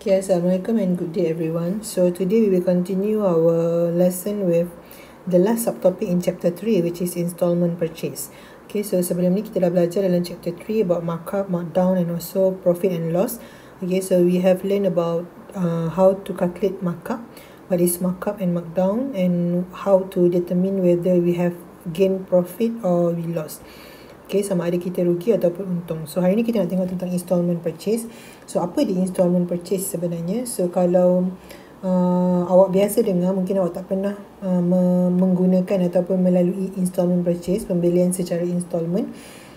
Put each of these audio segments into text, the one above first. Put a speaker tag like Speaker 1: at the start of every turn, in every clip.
Speaker 1: Okay, Assalamualaikum and good day everyone. So today we will continue our lesson with the last subtopic in chapter 3 which is installment purchase. Okay, so sebelum ni kita dah belajar dalam chapter 3 about markup, markdown and also profit and loss. Okay, so we have learned about uh, how to calculate markup, what is markup and markdown and how to determine whether we have gain profit or we lost. Okay, sama ada kita rugi ataupun untung. So hari ni kita nak tengok tentang installment purchase. So apa di installment purchase sebenarnya? So kalau uh, awak biasa dengar mungkin awak tak pernah uh, menggunakan ataupun melalui installment purchase, pembelian secara installment.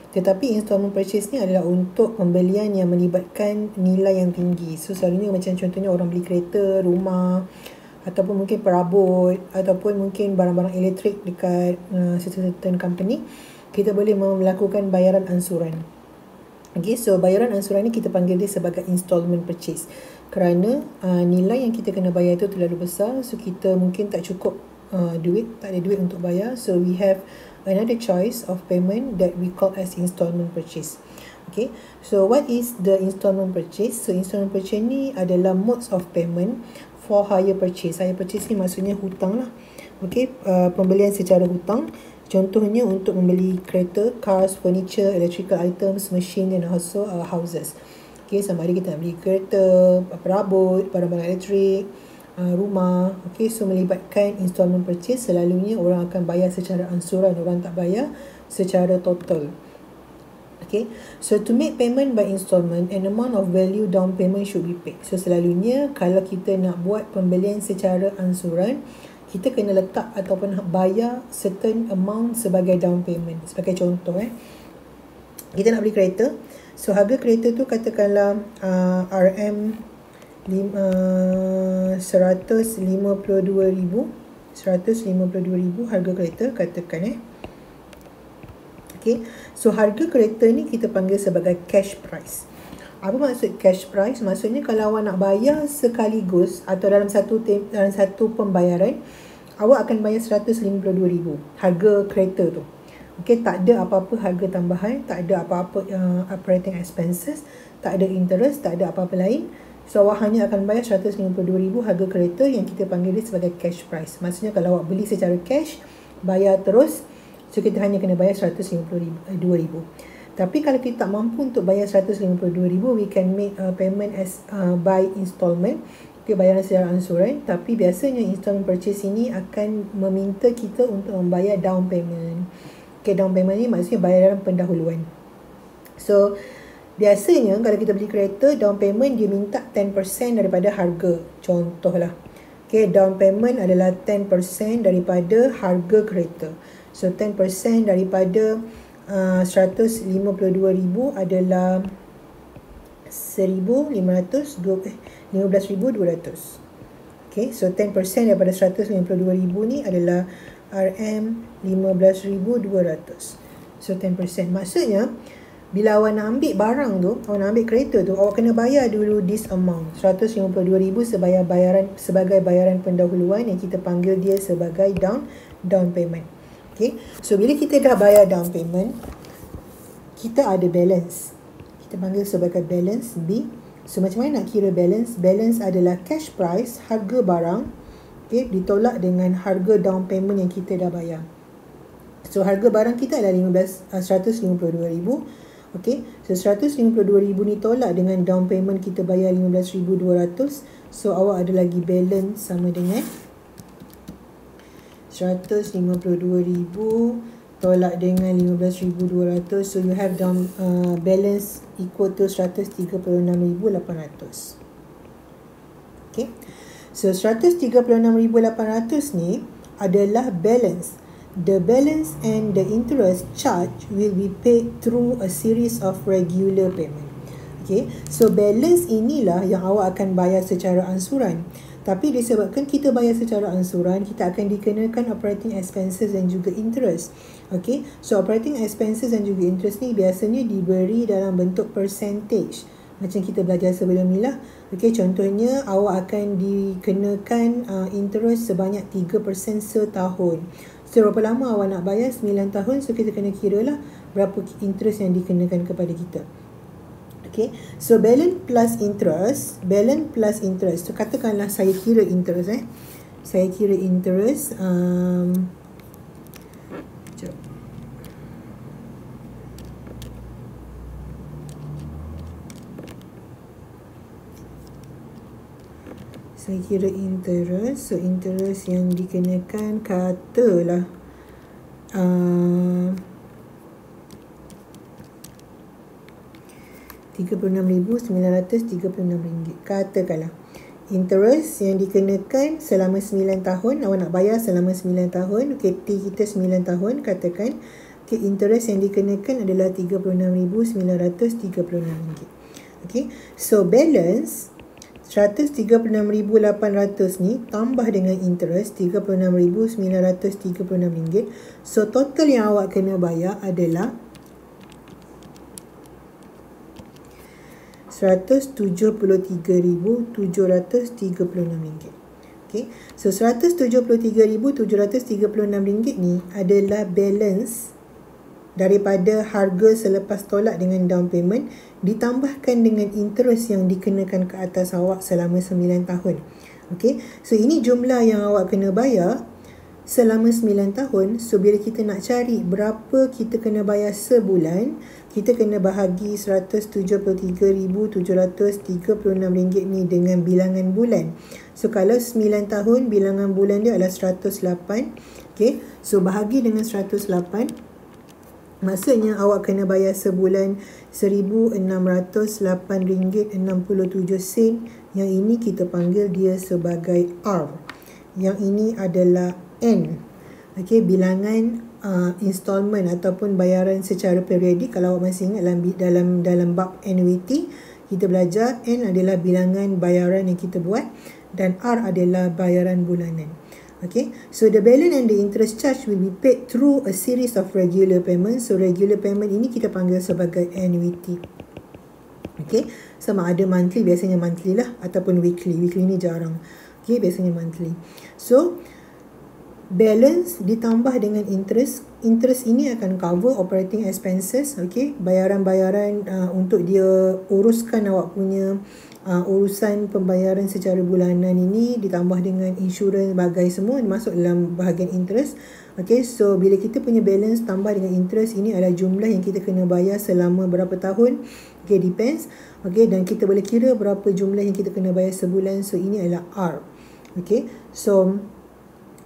Speaker 1: Tetapi installment purchase ni adalah untuk pembelian yang melibatkan nilai yang tinggi. So selalunya macam contohnya orang beli kereta, rumah ataupun mungkin perabot ataupun mungkin barang-barang elektrik dekat uh, certain company kita boleh melakukan bayaran ansuran. Okay, so bayaran ansuran ni kita panggil dia sebagai installment purchase. Kerana uh, nilai yang kita kena bayar itu terlalu besar, so kita mungkin tak cukup uh, duit, tak ada duit untuk bayar. So we have another choice of payment that we call as installment purchase. Okay, so what is the installment purchase? So installment purchase ni adalah modes of payment for hire purchase. Hire purchase ni maksudnya hutang lah. Okay, uh, pembelian secara hutang. Contohnya untuk membeli kereta, cars, furniture, electrical items, machine and also uh, houses. Okay, sama ada kita nak beli kereta, perabot, barang-barang elektrik, uh, rumah. Okay, so melibatkan installment purchase, selalunya orang akan bayar secara ansuran, orang tak bayar secara total. Okay, so to make payment by installment, an amount of value down payment should be paid. So selalunya kalau kita nak buat pembelian secara ansuran, kita kena letak ataupun bayar certain amount sebagai down payment. Sebagai contoh eh. Kita nak beli kereta. So harga kereta tu katakanlah uh, RM uh, 152,000. 152,000 harga kereta katakan eh. Okay. So harga kereta ni kita panggil sebagai cash price. Apa maksud cash price? Maksudnya kalau awak nak bayar sekaligus atau dalam satu dalam satu pembayaran, awak akan bayar RM152,000 harga kereta tu. Okey, tak ada apa-apa harga tambahan, tak ada apa-apa uh, operating expenses, tak ada interest, tak ada apa-apa lain. So awak hanya akan bayar RM152,000 harga kereta yang kita panggil sebagai cash price. Maksudnya kalau awak beli secara cash, bayar terus, so kita hanya kena bayar RM152,000. Tapi kalau kita tak mampu untuk bayar RM152,000, we can make a payment as uh, by installment. Okay, bayaran secara ansuran tapi biasanya installment purchase ini akan meminta kita untuk membayar down payment. Okay, down payment ni maksudnya bayaran pendahuluan. So biasanya kalau kita beli kereta down payment dia minta 10% daripada harga. Contohlah okay, down payment adalah 10% daripada harga kereta. So 10% daripada uh, 152,000 adalah 1,520 eh, 15,200. Okay, so 10% daripada 152,000 ni adalah RM 15,200. So 10%. Maksudnya, bila awak nak ambil barang tu, awak nak ambil kereta tu, awak kena bayar dulu this amount. 152,000 sebagai bayaran sebagai bayaran pendahuluan yang kita panggil dia sebagai down down payment. Okay, so bila kita dah bayar down payment, kita ada balance. Kita panggil sebagai balance B So macam mana nak kira balance? Balance adalah cash price, harga barang okay, ditolak dengan harga down payment yang kita dah bayar. So harga barang kita adalah 15, uh, 152,000. Okay, so 152,000 ni tolak dengan down payment kita bayar 15,200. So awak ada lagi balance sama dengan 152,000 tolak dengan 15,200 so you have down uh, balance equal to 136,800 okay? So 136,800 ni adalah balance. The balance and the interest charge will be paid through a series of regular payment. Okay? So balance inilah yang awak akan bayar secara ansuran tapi disebabkan kita bayar secara ansuran, kita akan dikenakan operating expenses dan juga interest. Okay, so operating expenses dan juga interest ni biasanya diberi dalam bentuk percentage. Macam kita belajar sebelum ni lah. Okay, contohnya awak akan dikenakan uh, interest sebanyak 3% setahun. So, berapa lama awak nak bayar? 9 tahun. So, kita kena kira lah berapa interest yang dikenakan kepada kita. Okay, so balance plus interest, balance plus interest. So katakanlah saya kira interest eh. Saya kira interest um, saya kira interest so interest yang dikenakan katalah uh, 36,936 ringgit katakanlah interest yang dikenakan selama 9 tahun awak nak bayar selama 9 tahun okay, T kita 9 tahun katakan okay, interest yang dikenakan adalah 36,936 ringgit okay. so balance 136,800 ni tambah dengan interest 36,936 ringgit. So total yang awak kena bayar adalah 173,736 ringgit. Okay. So 173,736 ringgit ni adalah balance daripada harga selepas tolak dengan down payment ditambahkan dengan interest yang dikenakan ke atas awak selama 9 tahun. Okey. So ini jumlah yang awak kena bayar selama 9 tahun. So bila kita nak cari berapa kita kena bayar sebulan, kita kena bahagi 173,736 ringgit ni dengan bilangan bulan. So kalau 9 tahun bilangan bulan dia adalah 108. Okey. So bahagi dengan 108 Maksudnya awak kena bayar sebulan RM1,608.67 Yang ini kita panggil dia sebagai R Yang ini adalah N okay, Bilangan uh, installment ataupun bayaran secara periodik Kalau awak masih ingat dalam, dalam, dalam bab annuity Kita belajar N adalah bilangan bayaran yang kita buat Dan R adalah bayaran bulanan Okay, so the balance and the interest charge will be paid through a series of regular payments. So regular payment ini kita panggil sebagai annuity. Okay, sama ada monthly, biasanya monthly lah ataupun weekly. Weekly ni jarang. Okay, biasanya monthly. So, balance ditambah dengan interest. Interest ini akan cover operating expenses. Okay, bayaran-bayaran uh, untuk dia uruskan awak punya uh, urusan pembayaran secara bulanan ini ditambah dengan insurans bagai semua masuk dalam bahagian interest. Okay, so bila kita punya balance tambah dengan interest ini adalah jumlah yang kita kena bayar selama berapa tahun. Okay, depends. Okay, dan kita boleh kira berapa jumlah yang kita kena bayar sebulan. So, ini adalah R. Okay, so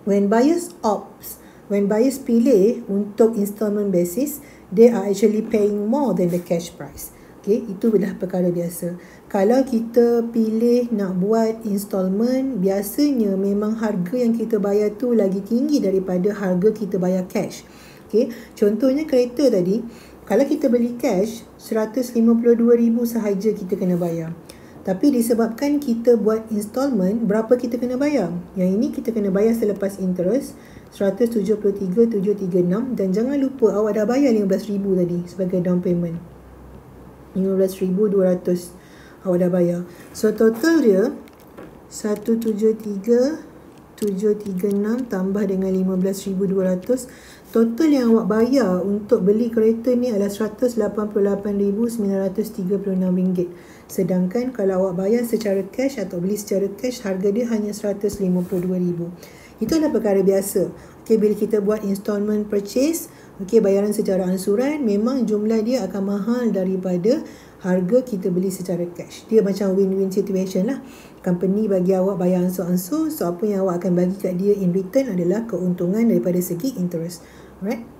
Speaker 1: when buyers opts, when buyers pilih untuk installment basis, they are actually paying more than the cash price. Okay, itu adalah perkara biasa. Kalau kita pilih nak buat installment biasanya memang harga yang kita bayar tu lagi tinggi daripada harga kita bayar cash. Okey contohnya kereta tadi. Kalau kita beli cash 152,000 sahaja kita kena bayar tapi disebabkan kita buat installment berapa kita kena bayar yang ini kita kena bayar selepas interest 173,736 dan jangan lupa awak dah bayar 15,000 tadi sebagai down payment 15,200 awak dah bayar. So total dia 173,736 tambah dengan 15,200. Total yang awak bayar untuk beli kereta ni adalah 188,936 ringgit. Sedangkan kalau awak bayar secara cash atau beli secara cash, harga dia hanya 152,000. Itu adalah perkara biasa. Okay, bila kita buat installment purchase, okay, bayaran secara ansuran, memang jumlah dia akan mahal daripada harga kita beli secara cash. Dia macam win-win situation lah. Company bagi awak bayar ansur-ansur, so apa yang awak akan bagi kat dia in return adalah keuntungan daripada segi interest. Alright?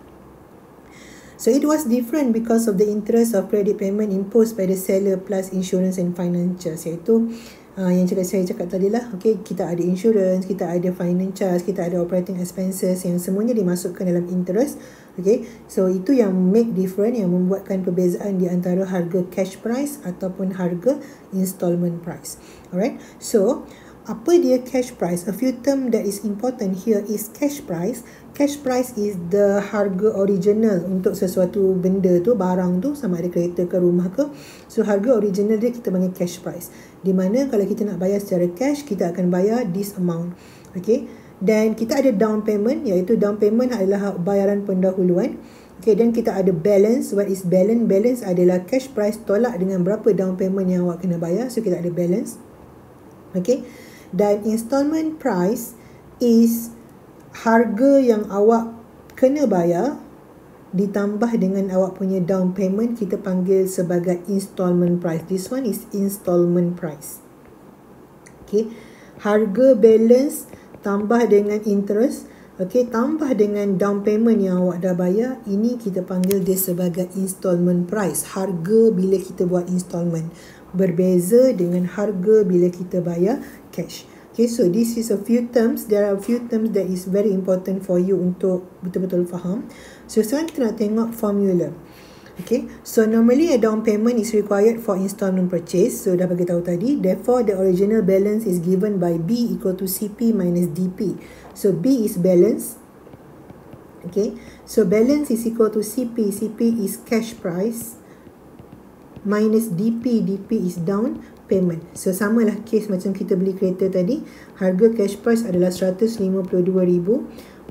Speaker 1: So it was different because of the interest of credit payment imposed by the seller plus insurance and financials iaitu uh, yang cakap saya cakap tadi lah okay, kita ada insurance, kita ada finance charge, kita ada operating expenses yang semuanya dimasukkan dalam interest Okay, so itu yang make different yang membuatkan perbezaan di antara harga cash price ataupun harga installment price. Alright, so apa dia cash price? A few term that is important here is cash price. Cash price is the harga original untuk sesuatu benda tu, barang tu, sama ada kereta ke rumah ke. So harga original dia kita panggil cash price. Di mana kalau kita nak bayar secara cash, kita akan bayar this amount. Okay dan kita ada down payment iaitu down payment adalah bayaran pendahuluan Okay, dan kita ada balance. What is balance? Balance adalah cash price tolak dengan berapa down payment yang awak kena bayar. So, kita ada balance. Okay. Dan installment price is harga yang awak kena bayar ditambah dengan awak punya down payment kita panggil sebagai installment price. This one is installment price. Okay. Harga balance tambah dengan interest. Okay. Tambah dengan down payment yang awak dah bayar. Ini kita panggil dia sebagai installment price. Harga bila kita buat installment. Berbeza dengan harga bila kita bayar cash. Okay, so this is a few terms. There are a few terms that is very important for you untuk betul-betul faham. So, sekarang kita nak tengok formula. Okay, so normally a down payment is required for installment purchase. So, dah bagi tahu tadi. Therefore, the original balance is given by B equal to CP minus DP. So, B is balance. Okay, so balance is equal to CP. CP is cash price minus DP. DP is down payment. So samalah case macam kita beli kereta tadi, harga cash price adalah 152,000.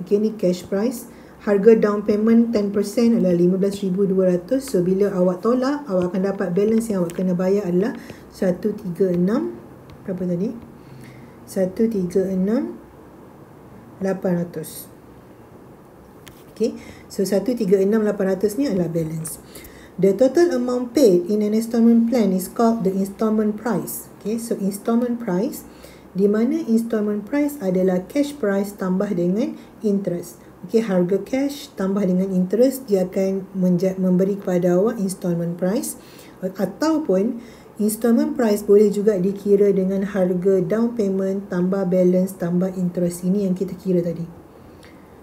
Speaker 1: Okey ni cash price. Harga down payment 10% adalah 15,200. So bila awak tolak, awak akan dapat balance yang awak kena bayar adalah 136 berapa tadi? 136 800. Okay, so 136 800 ni adalah balance. The total amount paid in an installment plan is called the installment price. Okay, so installment price di mana installment price adalah cash price tambah dengan interest. Okay, harga cash tambah dengan interest dia akan memberi kepada awak installment price ataupun installment price boleh juga dikira dengan harga down payment tambah balance tambah interest. Ini yang kita kira tadi.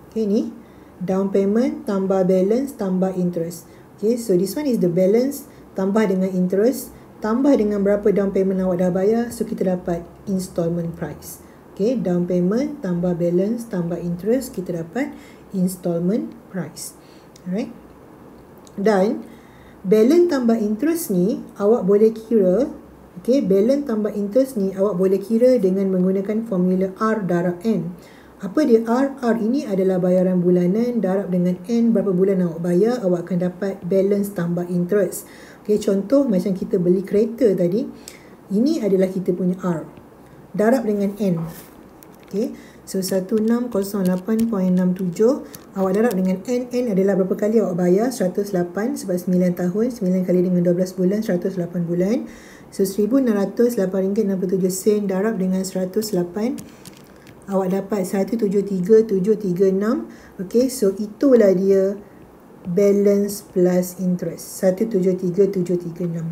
Speaker 1: Okay, ni down payment tambah balance tambah interest. Okay, so this one is the balance tambah dengan interest tambah dengan berapa down payment awak dah bayar so kita dapat installment price. Okay, down payment tambah balance tambah interest kita dapat installment price. Alright. Dan balance tambah interest ni awak boleh kira Okay, balance tambah interest ni awak boleh kira dengan menggunakan formula R darab N. Apa dia R? R ini adalah bayaran bulanan darab dengan N berapa bulan awak bayar, awak akan dapat balance tambah interest. Okay, contoh macam kita beli kereta tadi, ini adalah kita punya R. Darab dengan N. Okay, so 1608.67, awak darab dengan N. N adalah berapa kali awak bayar? 108 sebab 9 tahun, 9 kali dengan 12 bulan, 108 bulan. So, RM1,008.67 darab dengan 108 awak dapat 173736 okey so itulah dia balance plus interest. 173736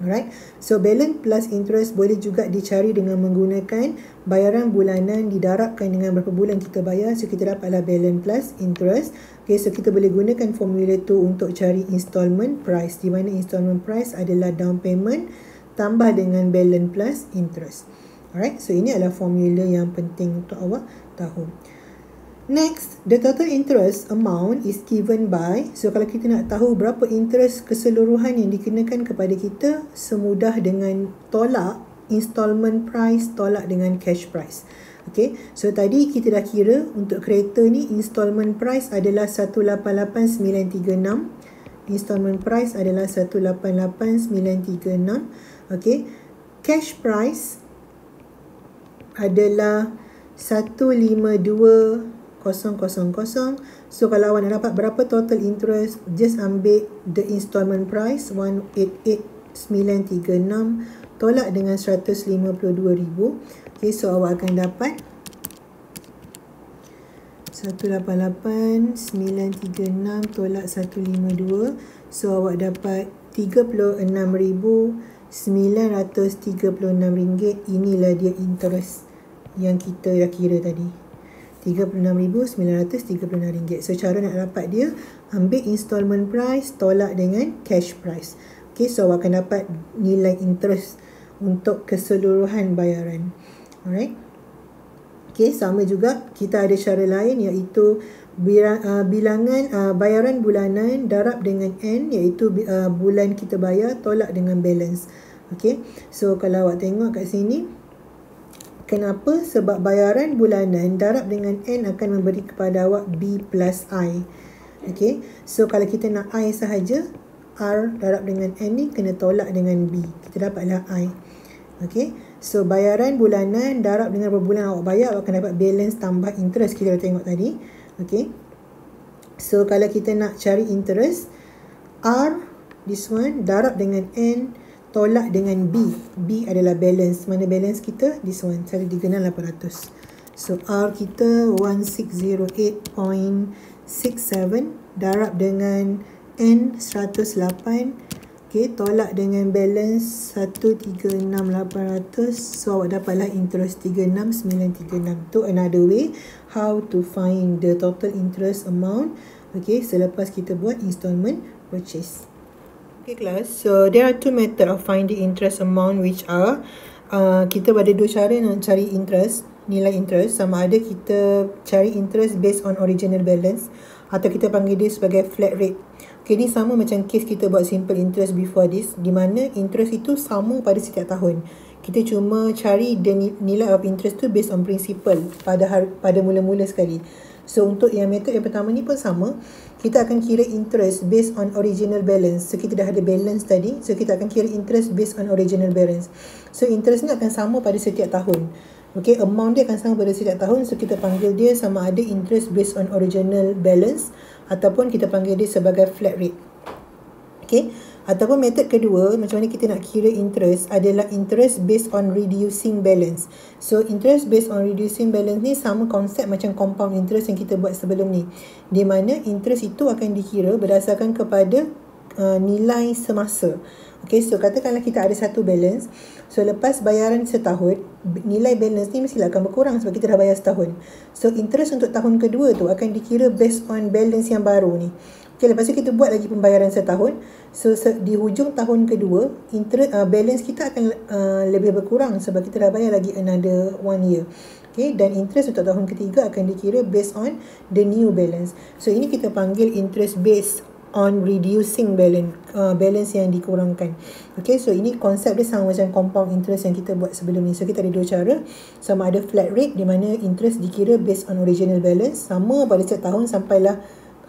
Speaker 1: alright. So balance plus interest boleh juga dicari dengan menggunakan bayaran bulanan didarabkan dengan berapa bulan kita bayar. So kita dapatlah balance plus interest. Okey so kita boleh gunakan formula tu untuk cari installment price. Di mana installment price adalah down payment tambah dengan balance plus interest Alright, so ini adalah formula yang penting untuk awak tahu. Next, the total interest amount is given by, so kalau kita nak tahu berapa interest keseluruhan yang dikenakan kepada kita, semudah dengan tolak installment price tolak dengan cash price. Okay, so tadi kita dah kira untuk kereta ni installment price adalah 188936. Installment price adalah 188936. Okay, cash price adalah 152000. So kalau awak nak dapat berapa total interest, just ambil the installment price 188936 tolak dengan 152000. Okay, so awak akan dapat 188936 tolak 152. So awak dapat 36000 RM936 inilah dia interest yang kita dah kira tadi. RM36,936. So, cara nak dapat dia, ambil installment price, tolak dengan cash price. Okay, so awak akan dapat nilai interest untuk keseluruhan bayaran. Alright. Okay, sama juga kita ada cara lain iaitu bilangan uh, bayaran bulanan darab dengan N iaitu uh, bulan kita bayar tolak dengan balance. Okay, so kalau awak tengok kat sini, Kenapa? Sebab bayaran bulanan darab dengan N akan memberi kepada awak B plus I. Okay, so kalau kita nak I sahaja, R darab dengan N ni kena tolak dengan B. Kita dapatlah I. Okay, so bayaran bulanan darab dengan berapa bulan awak bayar, awak akan dapat balance tambah interest kita dah tengok tadi. Okay, so kalau kita nak cari interest, R, this one, darab dengan N, tolak dengan B. B adalah balance. Mana balance kita? This one, 136,800. So R kita 1608.67 darab dengan N 108 Okay, tolak dengan balance 136,800 So awak dapatlah interest 36,936 Tu another way How to find the total interest amount. Okay, selepas kita buat installment purchase. Okay class, so there are two method of finding interest amount which are uh, Kita ada dua cara nak cari interest nilai interest sama ada kita cari interest based on original balance atau kita panggil dia sebagai flat rate. Okay, ni sama macam case kita buat simple interest before this di mana interest itu sama pada setiap tahun. Kita cuma cari the nilai of interest tu based on principle pada hari, pada mula-mula sekali. So untuk yang method yang pertama ni pun sama. Kita akan kira interest based on original balance. So kita dah ada balance tadi. So kita akan kira interest based on original balance. So interest ni akan sama pada setiap tahun. Okay, amount dia akan sama pada setiap tahun. So, kita panggil dia sama ada interest based on original balance ataupun kita panggil dia sebagai flat rate. Okay, ataupun method kedua, macam mana kita nak kira interest adalah interest based on reducing balance. So, interest based on reducing balance ni sama konsep macam compound interest yang kita buat sebelum ni. Di mana interest itu akan dikira berdasarkan kepada uh, nilai semasa. Okay, so katakanlah kita ada satu balance. So, lepas bayaran setahun, nilai balance ni mestilah akan berkurang sebab kita dah bayar setahun. So, interest untuk tahun kedua tu akan dikira based on balance yang baru ni. Okay, lepas tu kita buat lagi pembayaran setahun. So, di hujung tahun kedua, interest, uh, balance kita akan uh, lebih berkurang sebab kita dah bayar lagi another one year. Okay, dan interest untuk tahun ketiga akan dikira based on the new balance. So, ini kita panggil interest based on reducing balance uh, balance yang dikurangkan. Okay, so ini konsep dia sama macam compound interest yang kita buat sebelum ni. So kita ada dua cara. Sama ada flat rate di mana interest dikira based on original balance sama pada setiap tahun sampailah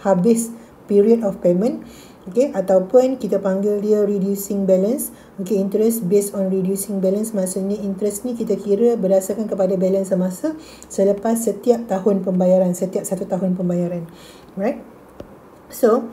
Speaker 1: habis period of payment. Okay, ataupun kita panggil dia reducing balance. Okay, interest based on reducing balance maksudnya interest ni kita kira berdasarkan kepada balance semasa selepas setiap tahun pembayaran, setiap satu tahun pembayaran. Right? So,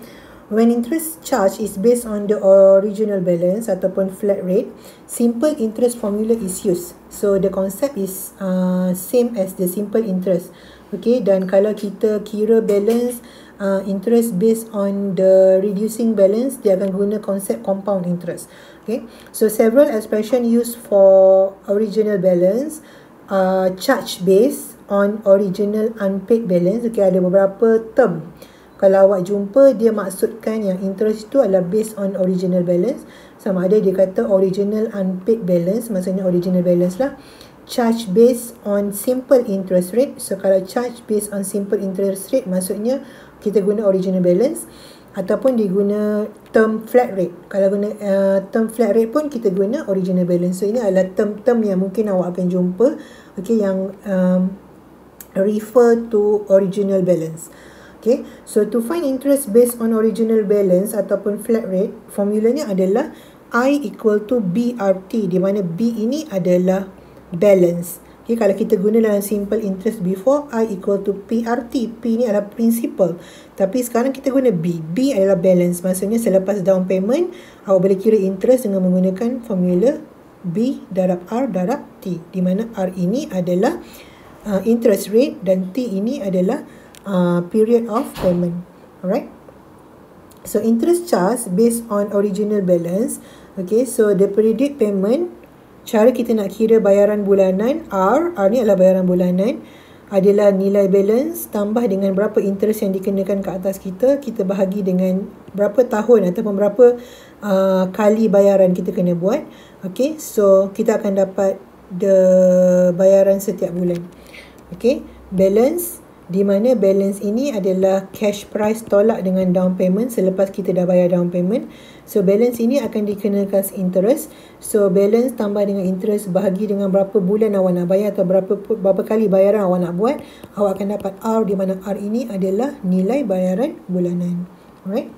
Speaker 1: When interest charge is based on the original balance ataupun flat rate, simple interest formula is used. So the concept is uh, same as the simple interest. Okay, dan kalau kita kira balance uh, interest based on the reducing balance, dia akan guna konsep compound interest. Okay, so several expression used for original balance uh, charge based on original unpaid balance. Okay, ada beberapa term kalau awak jumpa dia maksudkan yang interest itu adalah based on original balance. Sama ada dia kata original unpaid balance maksudnya original balance lah charge based on simple interest rate. So kalau charge based on simple interest rate maksudnya kita guna original balance ataupun diguna term flat rate. Kalau guna uh, term flat rate pun kita guna original balance. So ini adalah term-term yang mungkin awak akan jumpa okay, yang um, refer to original balance Okay, so to find interest based on original balance ataupun flat rate, formulanya adalah I equal to BRT di mana B ini adalah balance. Okay, kalau kita guna dalam simple interest before, I equal to PRT. P ni adalah principal. Tapi sekarang kita guna B. B adalah balance. Maksudnya selepas down payment, awak boleh kira interest dengan menggunakan formula B darab R darab T. Di mana R ini adalah uh, interest rate dan T ini adalah uh, period of payment. Alright. So interest charge based on original balance. Okay, so the periodic payment, cara kita nak kira bayaran bulanan, R, R ni adalah bayaran bulanan, adalah nilai balance tambah dengan berapa interest yang dikenakan ke atas kita, kita bahagi dengan berapa tahun ataupun berapa uh, kali bayaran kita kena buat. Okay, so kita akan dapat the bayaran setiap bulan. Okay, balance di mana balance ini adalah cash price tolak dengan down payment selepas kita dah bayar down payment. So balance ini akan dikenakan interest. So balance tambah dengan interest bahagi dengan berapa bulan awak nak bayar atau berapa berapa kali bayaran awak nak buat, awak akan dapat R di mana R ini adalah nilai bayaran bulanan. Alright.